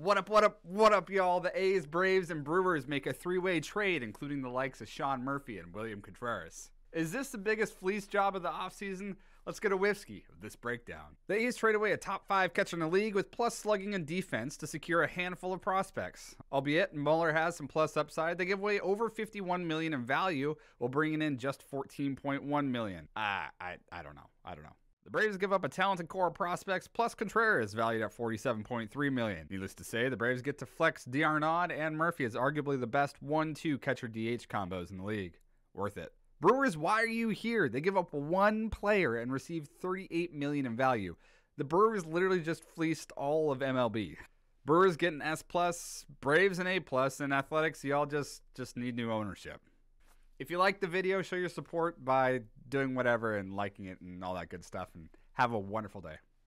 What up, what up, what up, y'all? The A's, Braves, and Brewers make a three way trade, including the likes of Sean Murphy and William Contreras. Is this the biggest fleece job of the offseason? Let's get a Whiffski of this breakdown. The A's trade away a top five catcher in the league with plus slugging and defense to secure a handful of prospects. Albeit Muller has some plus upside, they give away over 51 million in value while bringing in just 14.1 million. Ah, I, I don't know. I don't know. The Braves give up a talented core of prospects plus Contreras, valued at 47.3 million. Needless to say, the Braves get to flex D'Arnaud and Murphy as arguably the best 1-2 catcher DH combos in the league. Worth it. Brewers, why are you here? They give up one player and receive 38 million in value. The Brewers literally just fleeced all of MLB. Brewers get an S plus, Braves an A plus, and Athletics, y'all just just need new ownership. If you like the video, show your support by doing whatever and liking it and all that good stuff. And have a wonderful day.